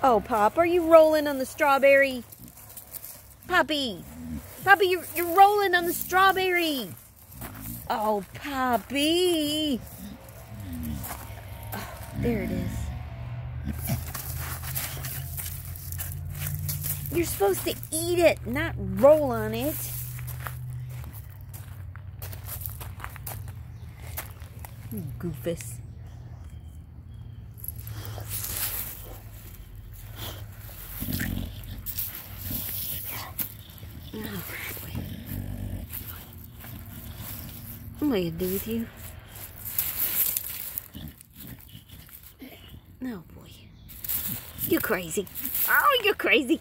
Oh, Pop, are you rolling on the strawberry? Poppy, Poppy, you're, you're rolling on the strawberry. Oh, Poppy. Oh, there it is. You're supposed to eat it, not roll on it. Goofus. What am I gonna do with you? Oh boy. You're crazy. Oh, you're crazy.